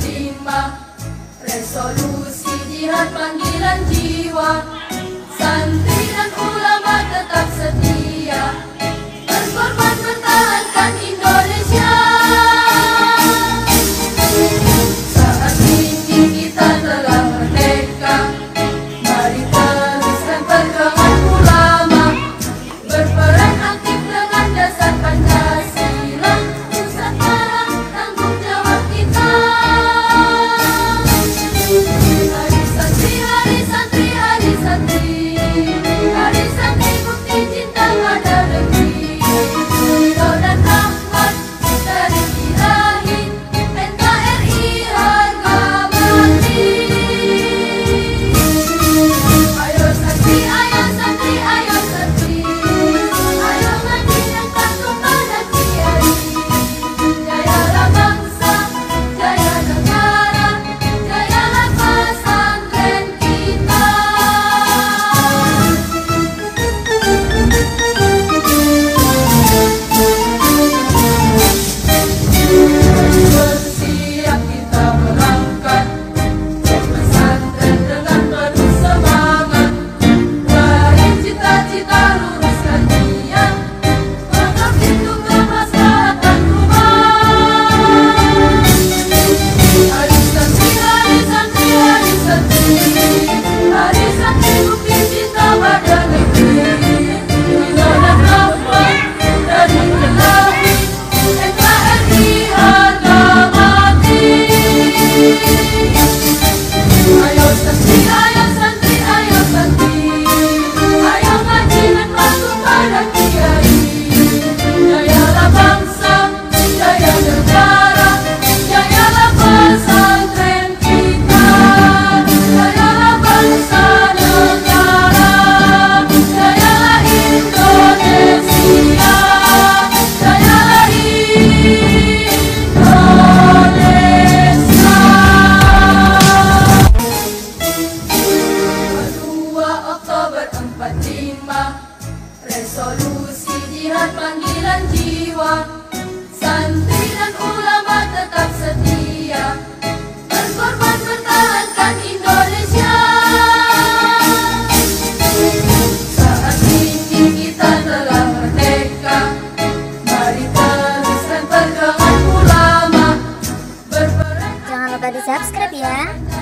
intima, resoluta. di subscribe ya.